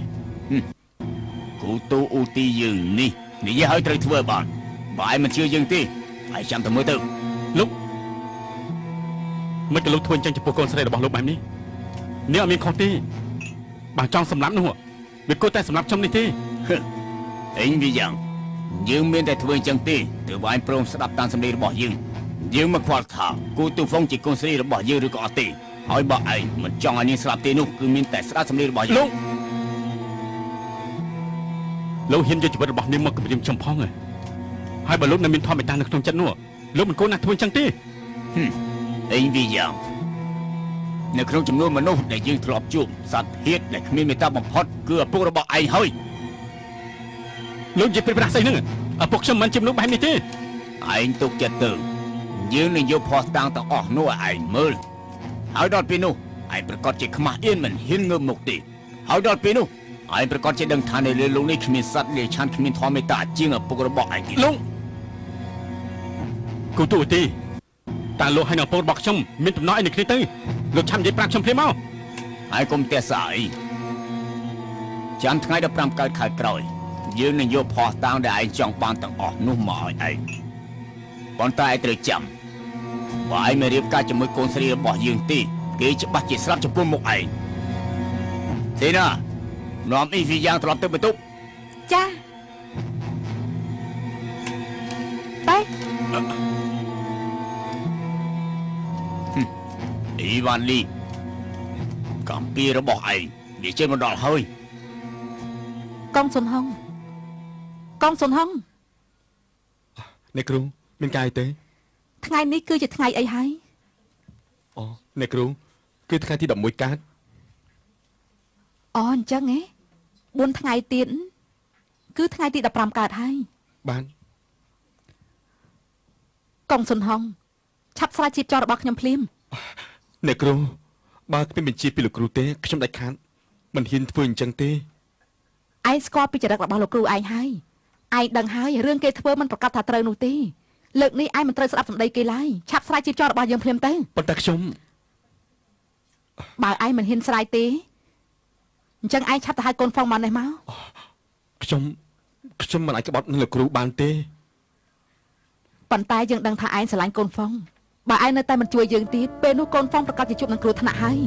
គូទូអ៊ូទីយើងនេះនិយាយឲ្យត្រូវធ្វើឲ្យបានបើឯងមិនជឿយើងទេឯងចាំតែមើលទៅលោកមិនក៏លោកធ្វើអញ្ចឹងចំពោះកូនស្រីរបស់លោកបែបនេះនេះអត់មានខុសទេបើចង់សម្លាប់នោះវាគួរតែសម្លាប់ខ្ញុំនេះទេអេងវីយ៉ាង យើងមានតែធ្វើអញ្ចឹងទេទើបឯងព្រមស្ដាប់តាមសម្ដីរបស់យើងយើងមិនខ្វល់ថាគូទូហ្វុងជាកូនស្រីរបស់យើងឬក៏អត់ទេហើយបើឯងមិនចង់ឲ្យនាងស្លាប់ទេនោះគឺមានតែស្ដាប់សម្ដីរបស់យើងលោកលោកហ៊ានយកជីវិតរបស់នាងមកគំរាមខ្ញុំផងហ៎ហើយបើលោកនៅមានធម៌មេត្តានៅក្នុងចិត្តនោះលោកមិនគួរណាស់ធ្វើអញ្ចឹងទេអេងវីយ៉ាងនៅក្នុងចំនួនមនុស្សដែលយើងធ្លាប់ជួបសត្វធាតដែលគ្មានមេត្តាបំផុតគឺឪពុករបស់ឯងហើយ លោកនិយាយប្រិប្រាស្អីហ្នឹងឪពុកខ្ញុំមិនជាមនុស្សបែបនេះទេឯងទុកចិត្តទៅយើងនឹងយកភ័ស្តុតាងទាំងអស់នោះឲ្យឯងមើលហើយដល់ពេលនោះឯងប្រកាសជាខ្មាស់អៀនមិនហ៊ានងើបមុខទេហើយដល់ពេលនោះឯងប្រកាសជាដឹងថានៅលើលោកនេះគ្មានសត្វលាឆានគ្មានធម៌មេត្តាជាងឪពុករបស់ឯងទេលោកគូទូទីតើលោកហើយនៅឪពុករបស់ខ្ញុំមានដំណោះអីនឹងគ្នាទៅលោកឆាំនិយាយប្រាប់ខ្ញុំភ្លាមមកហើយកុំទះសាអីចាំថ្ងៃ15កើតខែក្រោយ យើងនឹងយកភ័ស្តុតាងដែលឯងចង់បានទាំងអស់នោះមកឲ្យឯងប៉ុន្តែឯងត្រូវចាំបើឯងមិនរៀបការជាមួយកូនស្រីរបស់យើងទេគេច្បាស់ជាស្លាប់ចំពោះមុខឯងទេណានាំអ៊ីវីយ៉ាងត្រឡប់ទៅបន្ទប់ចាបែអ៊ីវ៉ាន់លីកំពីរបស់ឯងវាជិតមកដល់ហើយកងសុនហង កងសុនហងអ្នកគ្រូមានការអីទេ ថ្ងៃនេះគឺជាថ្ងៃអីហើយអូអ្នកគ្រូគឺថ្ងៃទី11កើតអូអញ្ចឹងហ៎4ថ្ងៃទៀតគឺថ្ងៃទី15កើតហើយបានកងសុនហងឆាប់ស្រាវជ្រាវចោលរបស់ខ្ញុំភ្លាមអ្នកគ្រូបើគ្មានបញ្ជាពីលោកគ្រូទេខ្ញុំដាច់ខាតមិនហ៊ានធ្វើអញ្ចឹងទេឯងស្គាល់ពីចរិតរបស់លោកគ្រូឯងហើយ ឯងដឹងហើយរឿងគេធ្វើមិនប្រកាសថាត្រូវនោះទេលើកនេះឯងមិនត្រូវស្ដាប់សម្ដីគេឡើយឆាប់ស្រាវជ្រាវចោលរបស់យើងភ្លាមទៅប៉ុន្តែខ្ញុំបើឯងមិនហ៊ានស្រាយទេអញ្ចឹងឯងឆាប់ទៅហៅកូនហ្វុងមកនេះមកខ្ញុំខ្ញុំមិនអាចក្បត់នឹងលោកគ្រូបានទេប៉ុន្តែយើងដឹងថាឯងស្រឡាញ់កូនហ្វុងបើឯងនៅតែមិនជួយយើងទៀតពេលនោះកូនហ្វុងប្រកាសជាជួបនឹងគ្រោះថ្នាក់ហើយ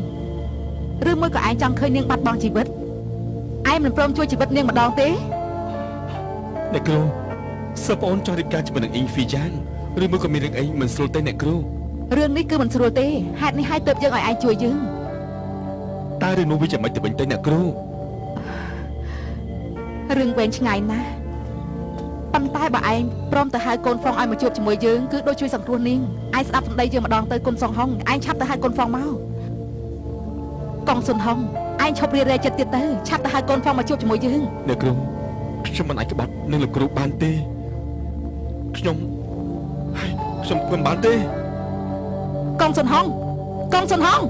ឬមួយក៏ឯងចង់ឃើញនាងបាត់បង់ជីវិតឯងមិនព្រមជួយជីវិតនាងម្ដងទេ អ្នកគ្រូសើប្អូនចង់រៀបការជាមួយនឹងអ៊ីងហ្វីយ៉ាងឬមួយក៏មានរឿងអីមិនស្រួលទេអ្នកគ្រូរឿងនេះគឺមិនស្រួលទេហេតុនេះហើយទើបយើងឲ្យឯងជួយយើងតើរឿងនោះវាយ៉ាងម៉េចទៅវិញទៅអ្នកគ្រូរឿងវែងឆ្ងាយណាស់ប៉ុន្តែបើឯងព្រមទៅហៅកូនហ្វុងឲ្យមកជួបជាមួយយើងគឺដូចជួយសង្គ្រោះនាងឯងស្ដាប់សម្ដីយើងម្ដងទៅគុណសុងហុងឯងឆាប់ទៅហៅកូនហ្វុងមកកងសុនហុងឯងឈប់រៀបរែចិត្តទៀតទៅឆាប់ទៅហៅកូនហ្វុងមកជួបជាមួយយើងអ្នកគ្រូ ខ្ញុំមិនអាចក្បត់នឹងលោកគ្រូបានទេខ្ញុំហើយខ្ញុំធ្វើមិនបានទេកងសុនហុងកងសុនហុង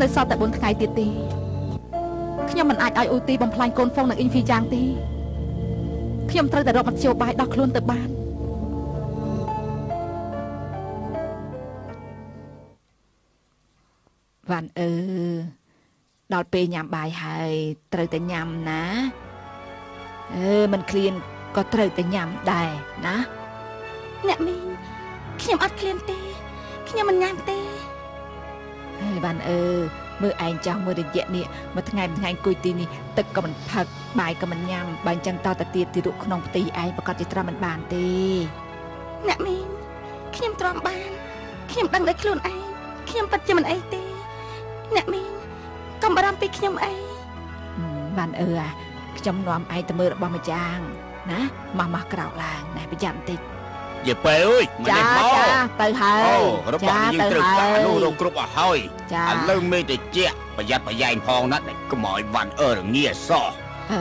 នៅសល់តែ4ថ្ងៃទៀតទេខ្ញុំមិនអាចឲ្យអ៊ូទីបំផ្លាញកូនហ្វុងនិងអ៊ីងហ្វីយ៉ាងទេខ្ញុំត្រូវតែរកមធ្យោបាយដោះខ្លួនទៅបានវ៉ាន់អឺ ដល់ពេលញ៉ាំបាយហើយត្រូវតែញ៉ាំណាអឺមិនឃ្លានក៏ត្រូវតែញ៉ាំដែរណាអ្នកមីងខ្ញុំអត់ឃ្លានទេខ្ញុំមិនញ៉ាំទេហើយវ៉ាន់អឺមើលឯងចោះមួយរយៈនេះមួយថ្ងៃមួយថ្ងៃអង្គុយទីនេះទឹកក៏មិនផឹកបាយក៏មិនញ៉ាំបើអញ្ចឹងតទៅទៀតទីរុកក្នុងផ្ទៃឯងប្រកាសជាត្រាំមិនបានទេអ្នកមីងខ្ញុំទ្រាំបានខ្ញុំដឹងដោយខ្លួនឯងខ្ញុំពិតជាមិនអីទេអ្នកមីង កុំបារម្ភពីខ្ញុំអីវ៉ាន់អឺអាខ្ញុំនាំឯងទៅមើលរបស់ម្យ៉ាងណាម៉ាស់ម៉ាស់ក្រោកឡើងណាប្រយ័ត្នបន្តិចយាយប៉ែអើយមកចានេះមកចាទៅហើអូយរបស់យើងត្រូវការនោះរកគ្រប់អស់ហើយចាឥឡូវមេតិចប្រយ័ត្នប្រយែងផងណាស់កុំឲ្យវ៉ាន់អឺរងាសោះអឺ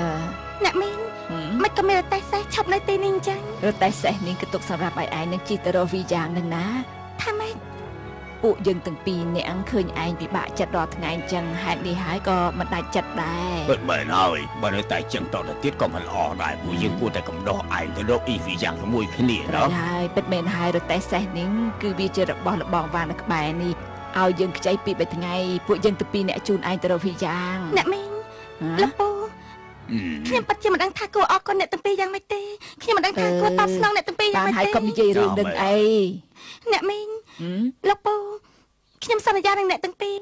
អ្នកមីងហឹមមិនក៏មានតែសេះឈប់នៅទីនេះអញ្ចឹងរទេះសេះនេះគឺទុកសម្រាប់ឲ្យឯងនឹងជិះទៅរកវីយ៉ាងនឹងណាថាម៉េច ពួកយើងទាំងពីរនាក់ឃើញឯងពិបាកចិត្តរាល់ថ្ងៃអញ្ចឹងហេតុនេះហើយក៏មិនដាច់ចិត្តដែរពិតមែនហើយបើនៅតែចឹងតទៅទៀតក៏មិនល្អដែរពួកយើងគួរតែកំដោះឯងទៅរកអ៊ីវីយ៉ាងជាមួយគ្នាប្រណាហើយពិតមែនហើយរទេះសេះនេះគឺវាជារបស់លបងវ៉ានៅក្បែរនេះឲ្យយើងខ្ចីពីរបីថ្ងៃពួកយើងទាំងពីរនាក់ជូនឯងទៅរកវីយ៉ាងអ្នកមីងហ៎លោកពូខ្ញុំពិតជាមិនដឹងថាគួរអរគុណអ្នកទាំងពីរយ៉ាងម៉េចទេខ្ញុំមិនដឹងថាគួរតបស្នងអ្នកទាំងពីរយ៉ាងបានម៉េចហើទេយកុំនិយាយរឿងនឹងអីអ្នកមីងហឹម លោកពូខ្ញុំសន្យានឹងអ្នកទាំងពីរ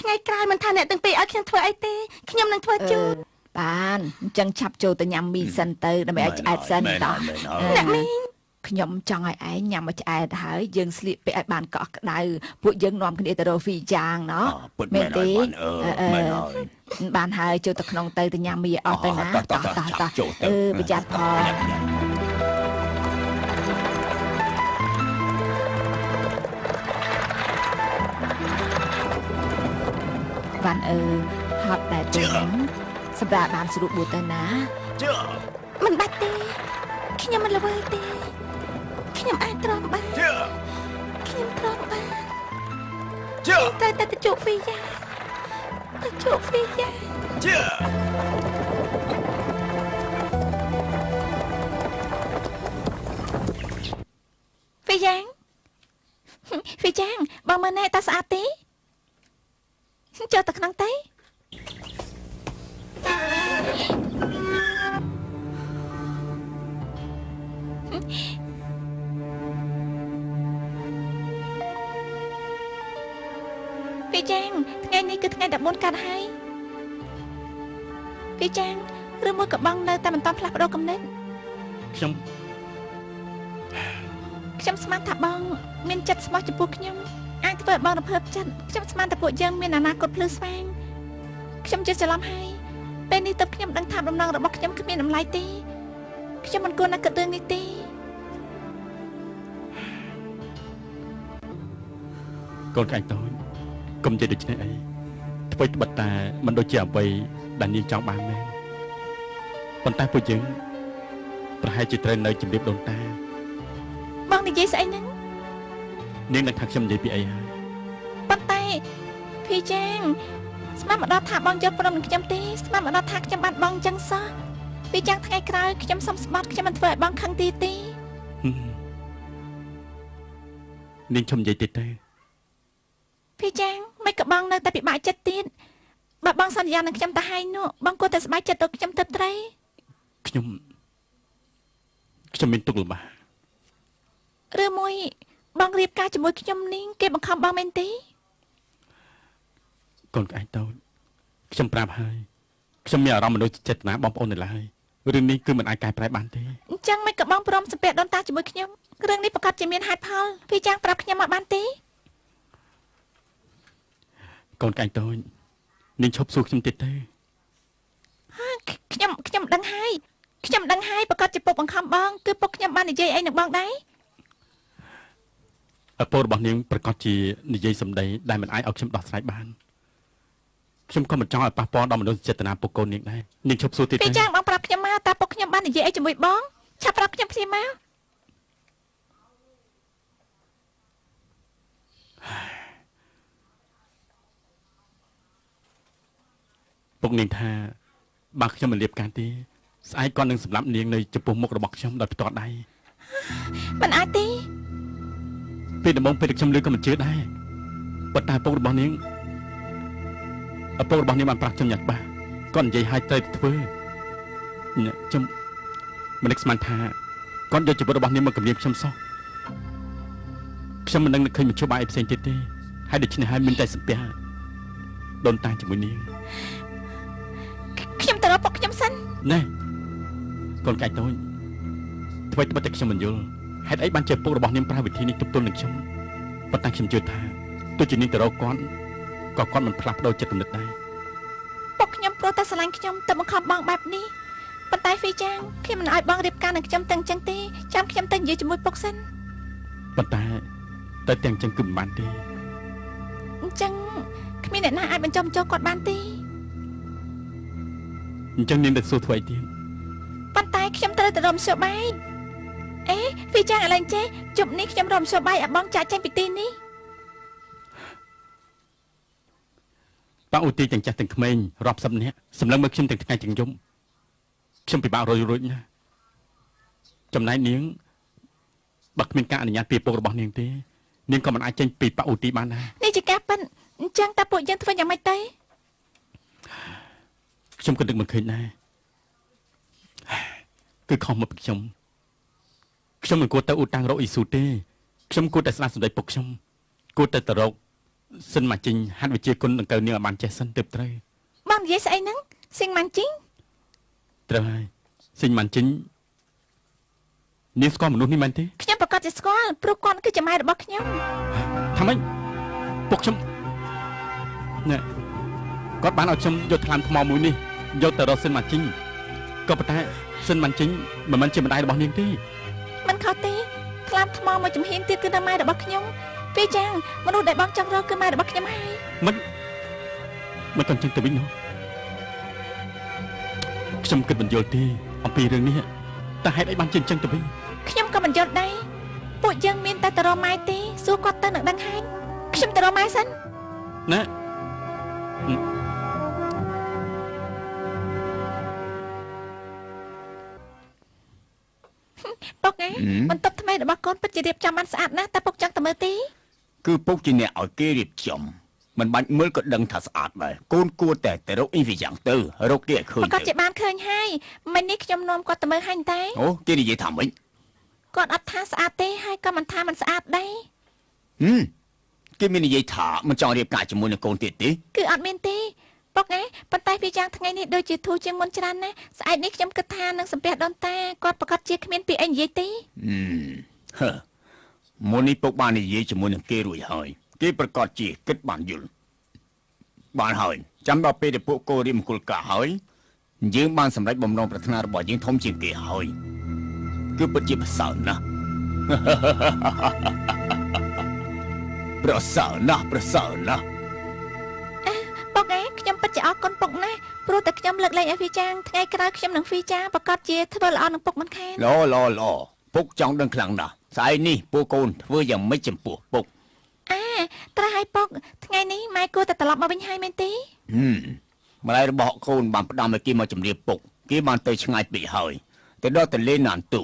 ថ្ងៃក្រោយមិនថាអ្នកទាំងពីរឲ្យខ្ញុំធ្វើអីទេខ្ញុំនឹងធ្វើជូនបានអញ្ចឹងឆាប់ចូលទៅញ៉ាំមីសិនទៅដើម្បីឲ្យឆ្អែតសិនមែនតោះហើយមែនហើយអឺអ្នកមីងខ្ញុំចង់ឲ្យឯងញ៉ាំមកឆ្អែតហើយយើងស្លៀកពាក់ឲ្យបានកក់ក្ដៅពួកយើងនាំគ្នាទៅរកវីយ៉ាងណោះអពិតមែនហើយវ៉ាន់អឺអឺអឺមែនហើយបានហើយចូលទៅក្នុងទៅទៅញ៉ាំមីឲ្យអស់ទៅណាតោះតោះតោះតោះចូលទៅអឺប្រយ័ត្នផង វ៉ាន់អឺហត់ដែរទេហ្នឹងសម្រាប់បានស្រួលបួតទៅណាជឿមិនបាច់ទេខ្ញុំមិនល្វើយទេខ្ញុំអាចទ្រាំបានជឿខ្ញុំទ្រាំបានជឿត្រូវតែទៅជួបវីយ៉ាទៅជួបវីយ៉ាជឿវីយ៉ាងវីយ៉ាងបងមើលណែតើស្អាតទេ ចូលទៅក្នុងទៅវីយ៉ាងថ្ងៃនេះគឺថ្ងៃ14កើតហើយវីយ៉ាងឬមួយក៏បងនៅតែមិនតាន់ផ្លាស់ប្ដូរគំនិតខ្ញុំខ្ញុំស្មានថាបង មានចិត្តស្មោះចំពោះខ្ញុំ អាចធ្វើឲ្យបងរំភើបចិត្តខ្ញុំស្មានថាពួកយើងមានអនាគតភ្លឺស្វាងខ្ញុំជឿច្រឡំហើយពេលនេះទៅខ្ញុំដឹងថាដំណងរបស់ខ្ញុំគ្មានតម្លៃទេខ្ញុំមិនគួរណាគិតរឿងនេះទេកូនក្អែកតូចកុំនិយាយដូចនេះអីថ្មីត្បិតតែមិនដូចជាអ្វីដែលនាងចង់បានមែនប៉ុន្តែពួកយើងប្រហែលជាត្រូវនៅជំរាបដូនតាបងនិយាយស្អីហ្នឹង នាងដឹងថាខ្ញុំនិយាយពីអីហើយប៉ុន្តែភីចាងស្មានមកដល់ថាបងយល់ព្រមនឹងខ្ញុំទេស្មានមកដល់ថាខ្ញុំបានបងអញ្ចឹងសោះភីចាងថ្ងៃក្រោយខ្ញុំសុំស្បត់ខ្ញុំមិនធ្វើឲ្យបងខឹងទីទេហឹមនាងខ្ញុំនិយាយទៀតទេភីចាងមិនក៏បងនៅតែពិបាកចិត្តទៀតបើបងសន្យានឹងខ្ញុំទៅហើយនោះបងគួរតែសប្បាយចិត្តទៅខ្ញុំទៅត្រីខ្ញុំខ្ញុំមានទុកលំបាកឬមួយ បងរៀបការជាមួយខ្ញុំនេះគេបង្ខំបងមែនទេកូនក្អែកតូចខ្ញុំប្រាប់ហើយខ្ញុំមានអារម្មណ៍មនុស្សចេតនាបងប្អូននៅឡើយរឿងនេះគឺមិនអាចកែប្រែបានទេអញ្ចឹងមិនក៏បងព្រមសំពាក់ដូនតាជាមួយខ្ញុំរឿងនេះប្រកាសជាមានហេតុផលភីចាងប្រាប់ខ្ញុំមកបានទេកូនក្អែកតូចនាងឈប់សួរខ្ញុំទៀតទេខ្ញុំខ្ញុំដឹងហើយខ្ញុំដឹងហើយប្រកាសជាពុកបង្ខំបងគឺពុកខ្ញុំបាននិយាយអីនឹងបងដែរ ឪពុករបស់នាងប្រកាសជានិយាយសម្ដីដែលមិនអាចឲ្យខ្ញុំដោះស្រាយបានខ្ញុំក៏មិនចង់ឲ្យប៉ះពាល់ដល់មនុស្សចេតនាពុកកូននាងដែរនាងឈប់សួរទៀតភីទេចាងបងប្រាប់ខ្ញុំមកតើពុកខ្ញុំបាននិយាយអីជាមួយបងឆាប់ប្រាប់ខ្ញុំភ្លាមមកពុកនាងថាបើខ្ញុំមិនរៀបការទេស្អែកគាត់នឹងសម្លាប់នាងនៅចំពោះមុខរបស់ខ្ញុំដោយផ្ទាល់ដៃមិនអាចទេ ពេលដំបូងពេលដែលខ្ញុំលឺក៏មិនជឿដែរប៉ុន្តែឪពុករបស់នាងឪពុករបស់នាងបានប្រាប់ខ្ញុំយ៉ាងច្បាស់គាត់និយាយឲ្យត្រូវធ្វើអ្នកខ្ញុំមិននឹកស្មានថាគាត់យកជីវិតរបស់នាងមកគំរាមខ្ញុំសោះខ្ញុំមិននឹងនឹកឃើញមជ្ឈបាយផ្សេងទៀតទេហើយដូច្នេះហើយមានតែសម្ពាធដូនតាជាមួយនាងខ្ញុំទៅរកពុកខ្ញុំសិនណែកូនកាច់តូចអ្វីត្បិតតែខ្ញុំមិនយល់ ហេតុអីបានជាឪពុករបស់នាងប្រើវិធីនេះទប់ទល់នឹងខ្ញុំប៉ុន្តែខ្ញុំជឿថាទោះជានាងទៅរកគាត់ក៏គាត់មិនផ្លាស់ប្ដូរចិត្តគំនិតដែរពុកខ្ញុំព្រោះតែស្រឡាញ់ខ្ញុំទៅបង្ខំបងបែបនេះប៉ុន្តែហ្វីចាងខ្ញុំមិនឲ្យបងរៀបការនឹងខ្ញុំទាំងអញ្ចឹងទេចាំខ្ញុំទៅនិយាយជាមួយពុកសិនប៉ុន្តែតែទាំងចឹងគឺមិនបានទេអញ្ចឹងគ្មានអ្នកណាអាចបញ្ចុះបញ្ចូលគាត់បានទេអញ្ចឹងនាងទៅសួរធ្វើអីទៀតប៉ុន្តែខ្ញុំត្រូវទៅរំសួរបាយ អេហ្វីចាងឥឡូវចេះជប់នេះខ្ញុំរំសួរបាយឲ្យបងចាក់ចេញពីទីនេះប៉ាអូទីទាំងចាស់ទាំងក្មេងរាប់សិបនាក់សម្លឹងមើលខ្ញុំទាំងថ្ងៃទាំងយប់ខ្ញុំពិបាករយរួចណាស់ចំណែកនាងបើគ្មានការអនុញ្ញាតពីឪពុករបស់នាងទេនាងក៏មិនអាចចេញពីប៉ាអូទីបានដែរនេះជាការប៉ិនអញ្ចឹងតើពួកយើងធ្វើយ៉ាងម៉េចទៅខ្ញុំក៏នឹកមិនឃើញដែរគឺខុសមកពីខ្ញុំ ខ្ញុំមិនគួរទៅអ៊ូតាំងរកអ៊ីស៊ូទេខ្ញុំគួរតែស្ដាប់សម្ដីពុកខ្ញុំគួរតែទៅរកសិនមកចេញហាត់វិជាគុណដង្កូវនាងឲ្យបានចេះសិនទើបត្រូវបងនិយាយស្អីហ្នឹងស៊ីងម៉ាន់ជីងត្រូវហើយសិញមិនចេញនាងស្គាល់មនុស្សនេះមែនទេខ្ញុំប្រកាសជាស្គាល់ព្រោះគាត់គឺជាម៉ែរបស់ខ្ញុំថាម៉េចពុកខ្ញុំណែគាត់បានឲ្យខ្ញុំយកថ្លានថ្មមួយនេះយកទៅរកសិនមកចេញក៏ប៉ុន្តែសិនមិនចេញមិនមែនជាម្ដាយរបស់នាងទេ មិនខុសទេថ្លាមថ្មមួយចំហៀងទៀតគឺនៅម៉ែរបស់ខ្ញុំពេលយ៉ាងមនុស្សដែលបងចង់រកគឺម៉ែរបស់ខ្ញុំហើយមិនមិនក៏ចឹងទៅវិញនោះខ្ញុំគិតមិនយល់ទេអំពីរឿងនេះតែហេតុអីបានជាអញ្ចឹងទៅវិញខ្ញុំក៏មិនយល់ដែរពួកយើងមានតែទៅរកម៉ែទេសួរគាត់ទៅនឹងដឹងហេតុខ្ញុំទៅរកម៉ែសិនណា ពុកឯងបន្ទប់ថ្មីរបស់កូនពិតជារៀបចំបានស្អាតណាស់តែពុកចង់ទៅមើលទេគឺពុកជាអ្នកឲ្យគេរៀបចំមិនបាច់មើលក៏ដឹងថាស្អាតដែរកូនគួរតែទៅរកអ៊ីវីយ៉ាងទៅរកគេឲ្យឃើញប្រកាសទៅជាបានឃើញហើយមិញនេះខ្ញុំនាំគាត់ទៅមើលហើយតែអូគេនិយាយថាម៉េចគាត់អត់ថាស្អាតទេហើយក៏មិនថាមិនស្អាតដែរហឹមគេមាននិយាយថាមិនចង់រៀបការជាមួយនឹងកូនទៀតទេគឺអត់មានទេ ពុកឯងប៉ុន្តែវាយ៉ាងថ្ងៃនេះដូចជាធូរជាងមុនច្រើនណាស់ស្អែកនេះខ្ញុំគិតថានឹងសំពះដូនតាគាត់ប្រកាសជាគ្មានពីអីនិយាយទេហឹមហឺមុននេះពុកបាននិយាយជាមួយនឹងគេរួចហើយគេប្រកាសជាគិតបានយល់បានហើយចាំដល់ពេលដែលពួកកូនរៀបមង្គលការហើយយើងបានសម្រេចបំណងប្រាថ្នារបស់យើងធំជាងគេហើយគឺពិតជាប្រសើរណាស់ប្រសើរណាស់ប្រសើរណាស់ពុកឯងខ្ញុំពិត ជាអរគុណពុកណាស់ព្រោះតែខ្ញុំលើកលែងឲ្យវីចាងថ្ងៃក្រោយខ្ញុំនឹងវីចាងប្រកាសជាធ្វើល្អនឹងពុកមិនខានឡឡឡពុកចង់ដឹងខ្លាំងណាស់ស្អែកនេះពួកកូនធ្វើយ៉ាងម៉េចចំពោះពុកអាត្រាស់ឲ្យពុកថ្ងៃនេះម៉ែគួរតែត្រឡប់មកវិញហើយមែនទេហឹមម្ដាយរបស់កូនបានផ្ដាំឲ្យគេមកជំរាបពុកគេបានទៅឆ្ងាយពេកហើយទៅដល់ទន្លេណានទូ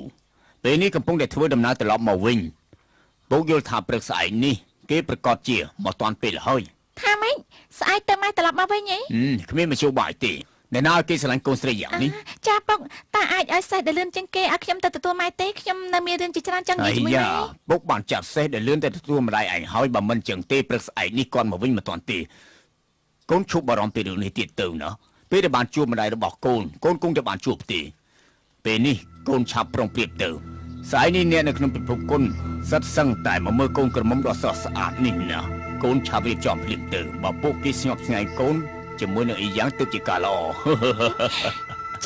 ពេលនេះកំពុងតែធ្វើដំណើរត្រឡប់មកវិញពុកយល់ថាព្រឹកស្អែកនេះគេប្រកាសជាមកតាន់ពេលហើយ ថាម៉េចស្អែកទៅម៉ែត្រឡប់មកវិញហ៎ហឹមគ្មានមជ្ឈបាយទេអ្នកណាឲ្យគេស្រឡាញ់កូនស្រីយ៉ាងនេះចាពុកតាអាចឲ្យសេះដែលលឿនជាងគេឲ្យខ្ញុំទៅទទួលម៉ែទេខ្ញុំនៅមានរឿងជាច្រើនចង់និយាយជាមួយយ៉ាម៉ែពុកបានចាត់សេះដែលលឿនតែទទួលម្ដាយឯងហើយបើមិនចឹងទេព្រឹកស្អែកនេះគាត់មកវិញមិនតាន់ទេកូនឈប់បារម្ភពីរឿងនេះទៀតទៅណាពេលដែលបានជួបម្ដាយរបស់កូនកូនគង់តែបានជួបទេពេលនេះកូនឆាប់ប្រុងប្រៀបទៅស្អែកនេះអ្នកនៅក្នុងពិភពគុណសិតសឹងតែមកមើលកូនក្រមុំដ៏ស្រស់ស្អាតនេះណា កូនឆាប់រៀបចំភ្លាមទៅបើពួកគេស្ញប់ស្ញែងកូនជាមួយនឹងអីយ៉ាងទៅជាការល្អ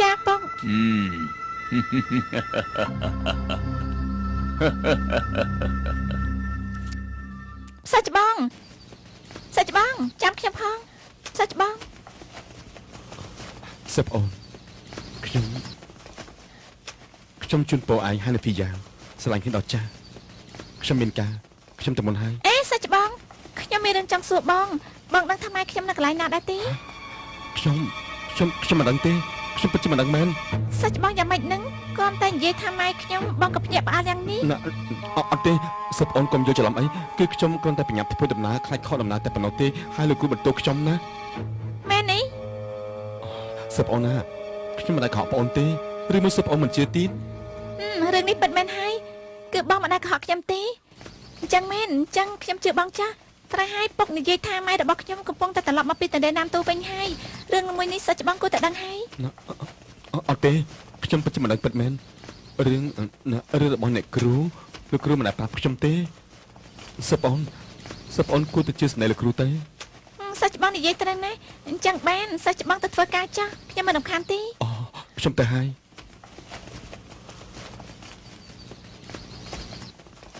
ចាពុកហឹមសាច់ច្បងសាច់ច្បងចាំខ្ញុំផងសាច់ច្បងសិបអូនខ្ញុំខ្ញុំជូនពរឯងហើយនៅពីយ៉ាងស្រឡាញ់គ្នាដល់ចាស់ខ្ញុំមានការខ្ញុំទៅមុនហើយអេសាច់ច្បងខ្ញុំ មានរឿងចង់សួរបង បងដឹងថាម៉ែខ្ញុំនៅកន្លែងណាដែរទេខ្ញុំខ្ញុំខ្ញុំមិនដឹងទេខ្ញុំពិតជាមិនដឹងមែនសាច់ច្បងយ៉ាងម៉េចហ្នឹងគាត់តែនិយាយថាម៉ែខ្ញុំបងក៏ភ្ញាក់ផ្អើលយ៉ាងនេះណាអអត់ទេសឹបអូនកុំយកច្រឡំអីគឺខ្ញុំគ្រាន់តែប្រញាប់ធ្វើដំណើរខ្លាចខកដំណើរតែប៉ុណ្ណោះទេហើយលោកគ្រូបន្ទោសខ្ញុំណាម៉ែនេះសឹបអូនណាខ្ញុំមិនដែលខកបងអូនទេឬមួយសឹបអូនមិនជឿទៀតហឹមរឿងនេះពិតមែនហើយគឺបងមិនដែលកុហកខ្ញុំទេអញ្ចឹងមែនអញ្ចឹងខ្ញុំជឿបងចាស់ ត្រែហើយពុកនិយាយថាម៉ែរបស់ខ្ញុំកំពុងតែត្រឡប់មកពីតណ្ដេណាមទូវិញហើយរឿងមួយនេះសាច់ច្បងគួរតែដឹងហើយណាអអត់ទេខ្ញុំពិតជាមិនដឹងពិតមែនរឿងណារឿងរបស់អ្នកគ្រូលោកគ្រូមិនដែលប្រាប់ខ្ញុំទេសឹបអូនសឹបអូនគួរតែជឿស្នេហ៍លោកគ្រូទេហឹមសាច់ច្បនិយាយត្រូវណាអញ្ចឹងបានសិស្សច្បងទៅធ្វើការចាស់ខ្ញុំមិនរំខានទេអូខ្ញុំទៅហើយ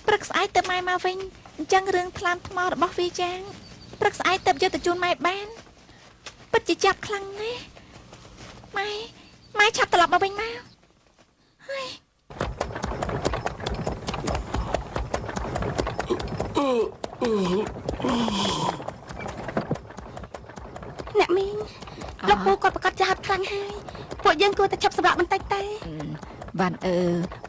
ព្រឹកស្អែកទៅម៉ែមកវិញ អញ្ចឹងរឿងថ្លាមថ្មរបស់វីយ៉ាងព្រឹកស្អែកទៅយកទៅជូនម៉ែបានពិតជាចាប់ខ្លាំងណាស់ម៉ែម៉ែឆាប់ត្រឡប់មកវិញមកហើយអ្នកមីងលោកពូគាត់ប្រកាសចាស់ខ្លាំងហើយពួកយើងគួរតែឈប់សម្រាប់បន្តិចទេ វ៉ាន់អឺ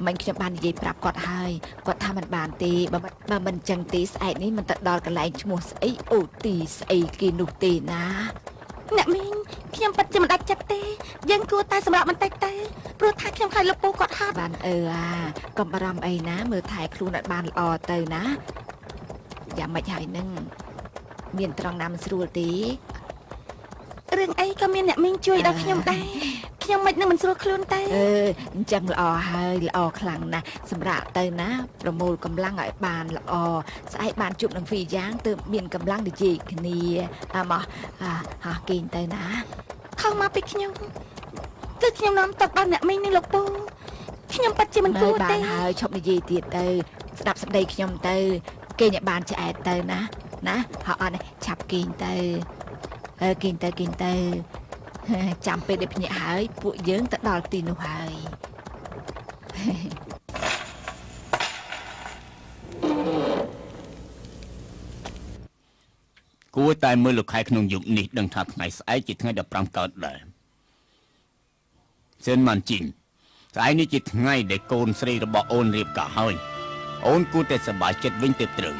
មិញខ្ញុំបាននិយាយប្រាប់គាត់ហើយគាត់ថាមិនបានទេបើមិនបើមិនចឹងទេស្អែកនេះមិនទៅដល់កន្លែងឈ្មោះស្អីអូទីស្អីគេនោះទេណាអ្នកមីងខ្ញុំពិតជាមិនដាច់ចិត្តទេយើងគួរតែសម្រាប់បន្តិចទេព្រោះថាខ្ញុំខ្លាចលោកពូគាត់ហត់បានអឺអាកុំបារម្ភអីណាមើលថែខ្លួនឲ្យបានល្អទៅណាយ៉ាងម៉េចហើយនឹងមានត្រង់ណាមិនស្រួលទេរឿងអីក៏មានអ្នកមីងជួយដល់ខ្ញុំដែរ ខ្ញុំមិននឹងមិនស្រួលខ្លួនទេអឺអញ្ចឹងល្អហើយល្អខ្លាំងណាស់សម្រាប់ទៅណាប្រមូលកម្លាំងឲ្យបានល្អស្អែកបានជួបនឹងវីយ៉ាងទើបមានកម្លាំងនិយាយគ្នាអាមកអាហោះគេងទៅណាខុសមកពីខ្ញុំគឺខ្ញុំនាំទុកដល់អ្នកមីងនិងលោកពូខ្ញុំពិតជាមិនគួរនៅបាទេនហើយឈប់និយាយទៀតទៅ ស្ដាប់សម្ដីខ្ញុំទៅគេញបានឆ្អែតទៅណាណាហៅអត់នេះឆាប់គេងទៅអើគេងទៅគេងទៅ ចាំពេលដែលភ្ញាក់ហើយ ពួកយើងទៅដល់ទីនោះហើយគួរតែមើលលោកខែក្នុងយប់នេះដឹងថាថ្ងៃស្អែកជាថ្ងៃ15កើតដែរសិនម៉ាន់ជីនស្អែកនេះជាថ្ងៃដែលកូនស្រីរបស់អូនរៀបការហើយ អូនគួរតែសប្បាយចិត្តវិញទៅត្រូវ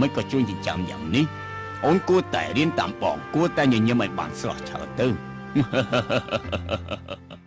មិនក៏ជួញចិញ្ចាំយ៉ាងនេះអូនគួរតែរៀនតាមបងគួរតែញញឹមឲ្យបានស្រស់ឆើតទៅ 哈，哈哈哈哈哈！哈。